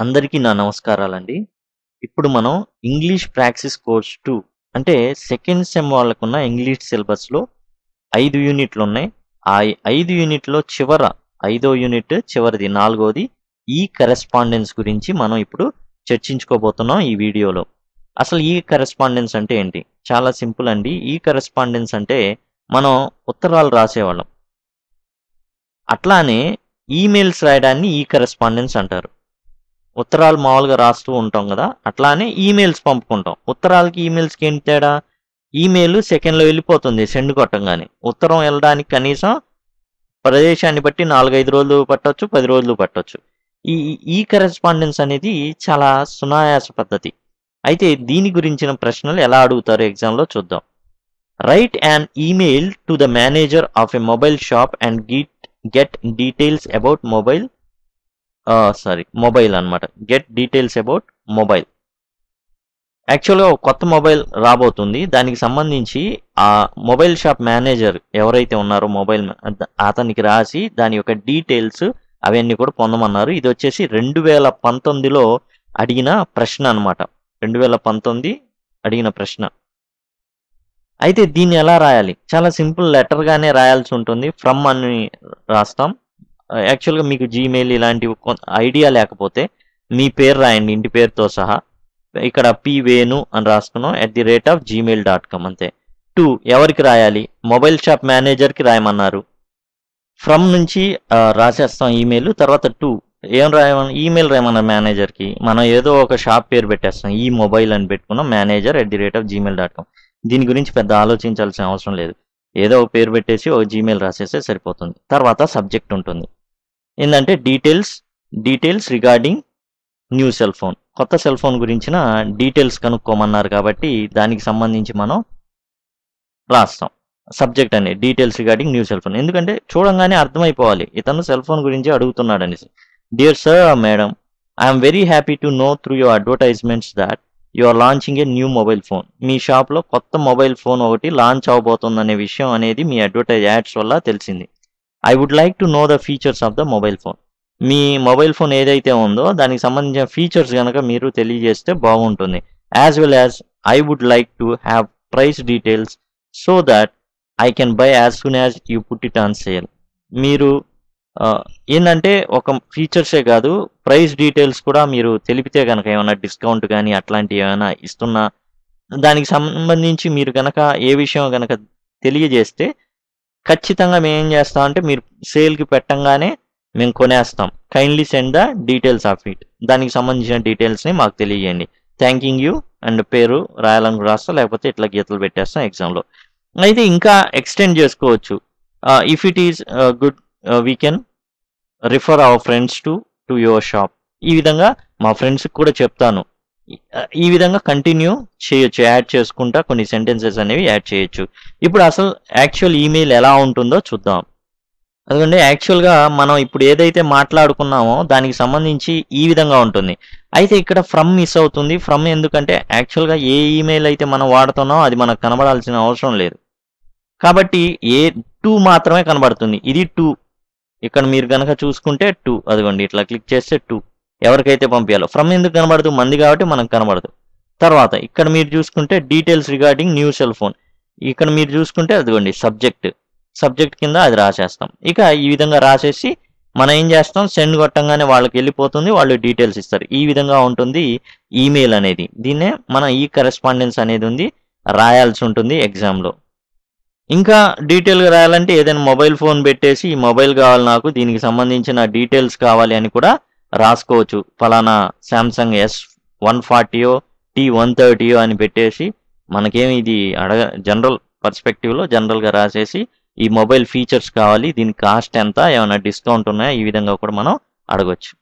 అందరికీ నా నమస్కారాలండి. ఇప్పుడు మనం ఇంగ్లీష్ ప్రాక్టీస్ కోర్స్ టూ అంటే సెకండ్ సెమ్ వాళ్ళకున్న ఇంగ్లీష్ సిలబస్‌లో ఐదు యూనిట్లు ఉన్నాయి ఆ ఐదు యూనిట్‌లో చివర ఐదో యూనిట్ చివరిది నాలుగోది ఈ కరెస్పాండెన్స్ గురించి మనం ఇప్పుడు చర్చించుకోబోతున్నాం ఈ వీడియోలో. అసలు ఈ కరెస్పాండెన్స్ అంటే ఏంటి? చాలా సింపుల్ అండి. ఈ కరెస్పాండెన్స్ అంటే మనం ఉత్తరాలు రాసేవాళ్ళం. అట్లానే ఈమెయిల్స్ రాయడాన్ని ఈ కరెస్పాండెన్స్ అంటారు. ఉత్తరాలు మామూలుగా రాస్తూ ఉంటాం కదా అట్లానే ఈమెయిల్స్ పంపుకుంటాం. ఉత్తరాలకి, ఈమెయిల్స్‌కి ఏంటి తేడా? ఈమెయిల్ సెకండ్‌లో వెళ్ళిపోతుంది సెండ్ కొట్టంగానే. ఉత్తరం వెళ్ళడానికి కనీసం ప్రదేశాన్ని బట్టి 4, 5 రోజులు పట్టవచ్చు పది రోజులు పట్టవచ్చు ఈ ఈ కరెస్పాండెన్స్ అనేది చాలా సునాయాస పద్ధతి. అయితే దీని గురించిన ప్రశ్నలు ఎలా అడుగుతారో ఎగ్జామ్‌లో చూద్దాం. Write an email to the manager of a mobile shop and get get details about mobile sorry mobile అనమాట గెట్ డీటెయిల్స్ అబౌట్ మొబైల్. యాక్చువల్‌గా కొత్త మొబైల్ రాబోతుంది. దానికి సంబంధించి ఆ మొబైల్ షాప్ మేనేజర్ ఎవరైతే ఉన్నారో మొబైల్ అతనికి రాసి దాని యొక్క డీటెయిల్స్ అవన్నీ కూడా పొందమన్నారు. ఇది వచ్చేసి రెండు వేల పంతొమ్మిదిలో అడిగిన ప్రశ్న అన్నమాట. 2019 అడిగిన ప్రశ్న. అయితే దీన్ని ఎలా రాయాలి? చాలా సింపుల్ లెటర్‌గానే రాయాల్సి ఉంటుంది. ఫ్రమ్ అని రాస్తాం. యాక్చువల్‌గా మీకు జీమెయిల్ ఇలాంటివి ఐడియా లేకపోతే మీ పేరు రాయండి ఇంటి పేరుతో సహా. ఇక్కడ పి వేణు అని రాసుకున్నాం. At the rate of Gmail dot com అంతే. టూ ఎవరికి రాయాలి? మొబైల్ షాప్ మేనేజర్‌కి రాయమన్నారు. ఫ్రమ్ నుంచి రాసేస్తాం ఈమెయిల్. తర్వాత టూ ఏం రాయమని ఈమెయిల్ రాయమన్నారు మేనేజర్‌కి. మనం ఏదో ఒక షాప్ పేరు పెట్టేస్తాం. ఈ మొబైల్ అని పెట్టుకున్నాం. Manager at the rate of Gmail dot com. దీని గురించి పెద్ద ఆలోచించాల్సిన అవసరం లేదు. ఏదో ఒక పేరు పెట్టేసి ఒక జీమెయిల్ రాసేస్తే సరిపోతుంది. తర్వాత సబ్జెక్ట్ ఉంటుంది. ఏంటంటే details details regarding new cell phone. కొత్త సెల్ ఫోన్ గురించిన డీటెయిల్స్ కనుక్కోమన్నారు కాబట్టి దానికి సంబంధించి మనం రాస్తాం. సబ్జెక్ట్ అని details regarding new cell phone. ఎందుకంటే చూడంగానే అర్థమైపోవాలి. ఇతను సెల్ ఫోన్ గురించి అడుగుతున్నాడనేసి. Dear sir madam I'm I very happy to know through your advertisements that you are launching a new mobile phone. మీ షాప్‌లో కొత్త మొబైల్ ఫోన్ ఒకటి లాంచ్ అవ్వబోతుందనే విషయం అనేది మీ అడ్వర్టైజ్ యాడ్స్ వల్ల తెలిసింది. I would like to know the features of the mobile phone. Me mobile phone ఏదైతే ఉందో దానికి సంబంధించిన ఫీచర్స్ కనుక మీరు తెలియజేస్తే బాగుంటుంది. As well as I would like to have price details so that I can buy as soon as you put it on sale. మీరు ఏంటంటే ఒక ఫీచర్సే కాదు ప్రైస్ డీటెయిల్స్ కూడా మీరు తెలిపితే కనుక ఏమైనా డిస్కౌంట్ కానీ అట్లాంటివి ఏమైనా ఇస్తున్నా దానికి సంబంధించి మీరు కనుక ఏ విషయం కనుక తెలియజేస్తే ఖచ్చితంగా మేమేం చేస్తామంటే మీరు సేల్‌కి పెట్టంగానే మేము కొనేస్తాం. Kindly send the details of it. దానికి సంబంధించిన డీటెయిల్స్‌ని మాకు తెలియజేయండి. థ్యాంకింగ్ యూ అండ్ పేరు రాయాలని రాస్తా లేకపోతే ఇట్లా గీతలు పెట్టేస్తాం ఎగ్జామ్‌లో. అయితే ఇంకా ఎక్స్‌టెండ్ చేసుకోవచ్చు. If it is good we can refer our friends to to your shop. ఈ విధంగా మా ఫ్రెండ్స్‌కి కూడా చెప్తాను. ఈ విధంగా కంటిన్యూ చేయొచ్చు. యాడ్ చేసుకుంటా కొన్ని సెంటెన్సెస్ అనేవి యాడ్ చేయొచ్చు. ఇప్పుడు అసలు యాక్చువల్ ఈమెయిల్ ఎలా ఉంటుందో చూద్దాం. అదిగోండి యాక్చువల్‌గా మనం ఇప్పుడు ఏదైతే మాట్లాడుకున్నామో దానికి సంబంధించి ఈ విధంగా ఉంటుంది. అయితే ఇక్కడ ఫ్రమ్ మిస్ అవుతుంది. ఫ్రమ్ ఎందుకంటే యాక్చువల్‌గా ఏ ఈమెయిల్ అయితే మనం వాడుతున్నామో అది మనకు కనబడాల్సిన అవసరం లేదు. కాబట్టి ఏ టూ మాత్రమే కనబడుతుంది. ఇది టూ ఇక్కడ మీరు కనుక చూసుకుంటే టూ అదిగోండి ఇట్లా క్లిక్ చేస్తే టూ ఎవరికైతే పంపించాలో ఫ్రమ్ ఎందుకు కనబడదు? మంది కాబట్టి మనకు కనబడదు. తర్వాత ఇక్కడ మీరు చూసుకుంటే details regarding new cell phone. ఇక్కడ మీరు చూసుకుంటే అదిగోండి సబ్జెక్ట్. సబ్జెక్ట్ కింద అది రాసేస్తాం. ఇక ఈ విధంగా రాసేసి మనం ఏం చేస్తాం సెండ్ కొట్టంగానే వాళ్ళకి వెళ్ళిపోతుంది. వాళ్ళు డీటెయిల్స్ ఇస్తారు. ఈ విధంగా ఉంటుంది ఈమెయిల్ అనేది. దీన్నే మన ఈ కరెస్పాండెన్స్ అనేది ఉంది. రాయాల్సి ఉంటుంది ఎగ్జామ్‌లో. ఇంకా డీటెయిల్‌గా రాయాలంటే ఏదైనా మొబైల్ ఫోన్ పెట్టేసి ఈ మొబైల్ కావాలి నాకు దీనికి సంబంధించిన డీటెయిల్స్ కావాలి అని కూడా రాసుకోవచ్చు. ఫలానా శాంసంగ్ ఎస్ 140యో, టీ 130యో అని పెట్టేసి మనకేమి ఇది అడగ జనరల్ పర్స్పెక్టివ్‌లో జనరల్‌గా రాసేసి ఈ మొబైల్ ఫీచర్స్ కావాలి. దీని కాస్ట్ ఎంత? ఏమైనా డిస్కౌంట్ ఉన్నాయా? ఈ విధంగా కూడా మనం అడగవచ్చు